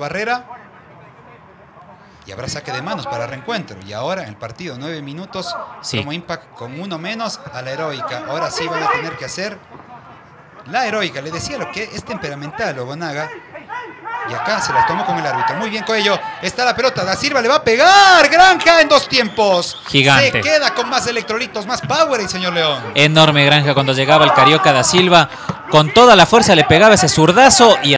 Barrera. Y habrá saque de manos para reencuentro. Y ahora en el partido, nueve minutos, Sí. como impact con uno menos a la heroica. Ahora sí van a tener que hacer la heroica. Le decía lo que es temperamental Ogonaga. Y acá se las tomó con el árbitro. Muy bien, Coello. Está la pelota. Da Silva le va a pegar. Granja en dos tiempos. Gigante. Se queda con más electrolitos, más power, el señor León. Enorme granja cuando llegaba el Carioca da Silva. Con toda la fuerza le pegaba ese zurdazo y